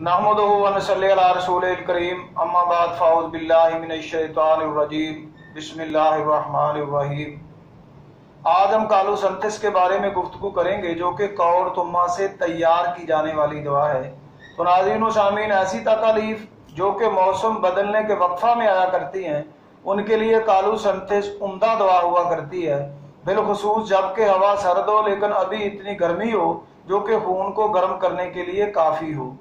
نحمده ونصلي على رسول الكريم اما بعد فاعوذ بالله من الشیطان الرجیم بسم اللہ الرحمن الرحیم آج ہم کالو سنتس کے بارے میں گفتگو کریں گے، جو کہ کور تما سے تیار کی جانے والی دوا ہے۔ تو ناظرین و شامین، ایسی تکالیف جو کہ موسم بدلنے کے وقفہ میں آیا کرتی ہیں، ان کے لیے کالو سنتس عمدہ دوا ہوا کرتی ہے۔ بالخصوص جبکہ ہوا سرد ہو لیکن ابھی اتنی گرمی ہو، جو کہ خون کو گرم کرنے کے لیے کافی ہو۔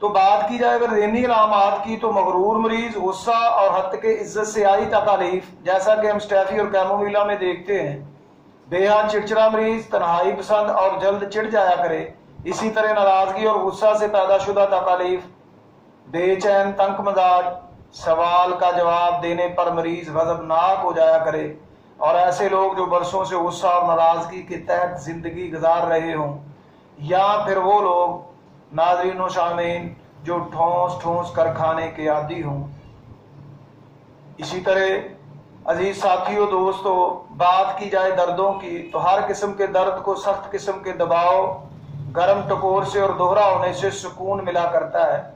تو بات کی جائے اگر ذہنی علامات کی تو مغرور مریض غصہ اور حد کے عزت سے آئی تکالیف جیسا کہ ہم سٹیفی اور کیمومیلا میں دیکھتے ہیں۔ بے حد چڑچڑا مریض، تنہائی پسند اور جلد چڑ جایا کرے۔ اسی طرح ناراضگی اور غصہ سے پیدا شدہ تکالیف بے چین تنک مزاج۔ سوال کا جواب دینے پر مریض غضبناک ہو جایا کرے۔ اور ایسے لوگ جو برسوں سے غصہ اور ناراضگی کے تحت زندگی گزار رہے ہوں۔ یا پھر وہ لوگ ناظرین و شامین جو ٹھونس ٹھونس کر کھانے کے عادی ہوں۔ اسی طرح عزیز ساتھیوں دوستو، بات کی جائے دردوں کی، تو ہر قسم کے درد کو سخت قسم کے دباؤ، گرم ٹکور سے اور دوہرا ہونے سے سکون ملا کرتا ہے۔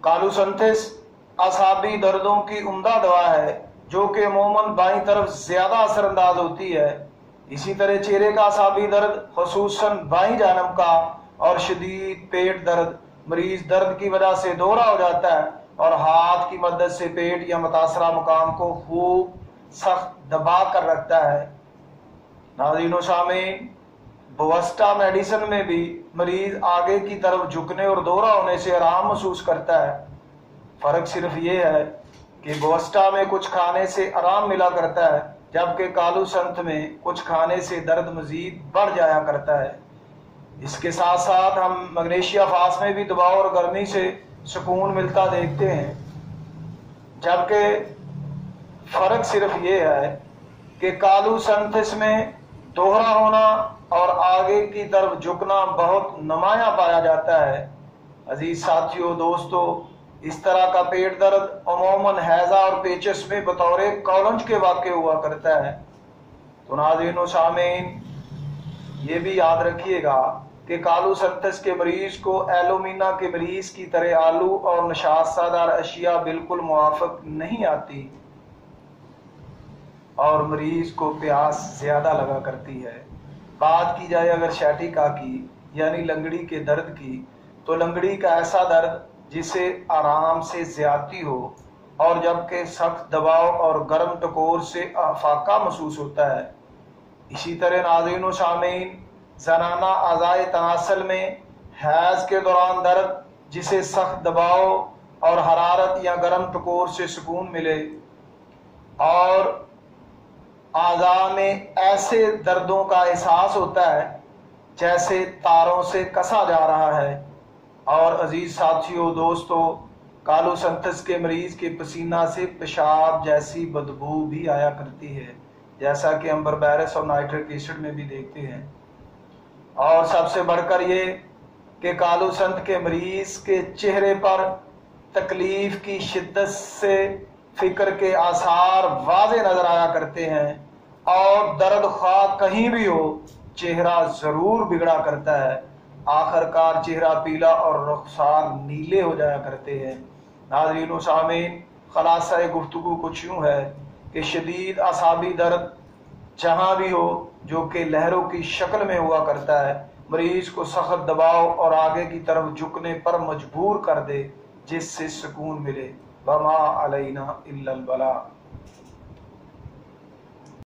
کالو سنتس اصابی دردوں کی عمدہ دوا ہے، جو کہ عموماً بائیں طرف زیادہ اثر انداز ہوتی ہے۔ اسی طرح چہرے کا اصابی درد خصوصاً بائیں جانب کا اور شدید پیٹ درد، مریض درد کی وجہ سے دورہ ہو جاتا ہے اور ہاتھ کی مدد سے پیٹ یا متاثرہ مقام کو خوب سخت دبا کر رکھتا ہے۔ ناظرین و شامین بوسٹا میڈیسن میں بھی مریض آگے کی طرف جھکنے اور دورہ ہونے سے آرام محسوس کرتا ہے۔ فرق صرف یہ ہے کہ بوسٹا میں کچھ کھانے سے آرام ملا کرتا ہے۔ جبکہ کالو سنت میں کچھ کھانے سے درد مزید بڑھ جایا کرتا ہے۔ اس کے ساتھ ساتھ ہم مگنیشیا فاس میں بھی دباؤ اور گرمی سے سکون ملتا دیکھتے ہیں۔ جبکہ فرق صرف یہ ہے کہ کالو سنتس میں دوہرا ہونا اور آگے کی طرف جھکنا بہت نمایاں پایا جاتا ہے۔ عزیز ساتھیوں دوستو اس طرح کا پیٹ درد عموماً حیضہ اور پیچس میں بطور کالنج کے واقع ہوا کرتا ہے۔ تو ناظرین و شامین یہ بھی یاد رکھیے گا کہ کالو سنتس کے مریض کو ایلومینا کے مریض کی طرح آلو اور نشاستہ دار اشیاء بالکل موافق نہیں آتی اور مریض کو پیاس زیادہ لگا کرتی ہے۔ بات کی جائے اگر شیٹیکا کی یعنی لنگڑی کے درد کی، تو لنگڑی کا ایسا درد جسے آرام سے زیادتی ہو، اور جبکہ سخت دباؤ اور گرم ٹکور سے افاقہ محسوس ہوتا ہے۔ اسی طرح ناظرین و شامین زنانہ اعضائے تناسل میں حیض کے دوران درد، جسے سخت دباؤ اور حرارت یا گرم ٹکور سے سکون ملے۔ اور اعضاء میں ایسے دردوں کا احساس ہوتا ہے جیسے تاروں سے کسا جا رہا ہے۔ اور عزیز ساتھیوں دوستو، کالو سنتس کے مریض کے پسینہ سے پیشاب جیسی بدبو بھی آیا کرتی ہے، جیسا کہ ہم بربیرس اور نائٹرک ایسڈ میں بھی دیکھتے ہیں۔ اور سب سے بڑھ کر یہ کہ کالو سنت کے مریض کے چہرے پر تکلیف کی شدت سے فکر کے آثار واضح نظر آیا کرتے ہیں۔ اور درد خواہ کہیں بھی ہو، چہرہ ضرور بگڑا کرتا ہے۔ آخر کار چہرہ پیلا اور رخسار نیلے ہو جایا کرتے ہیں۔ ناظرین و سامین خلاصہ گفتگو کچھ یوں ہے کہ شدید اصابی درد جہاں بھی ہو، جو کہ لہروں کی شکل میں ہوا کرتا ہے، مریض کو سخت دباؤ اور آگے کی طرف جھکنے پر مجبور کر دے، جس سے سکون ملے۔ بما علینا الا البلا